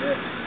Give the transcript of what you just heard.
yeah.